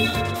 you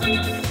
We'll be.